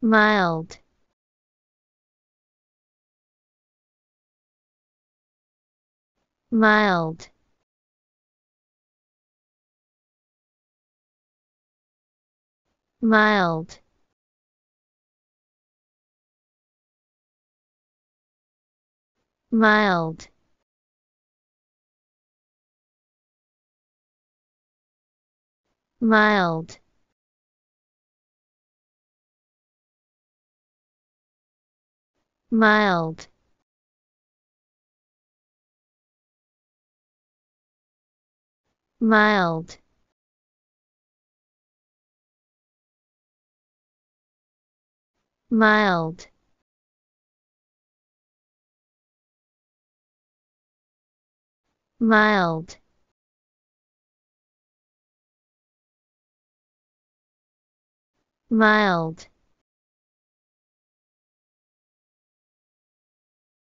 mild. Mild. Mild. Mild. Mild mild mild mild mild mild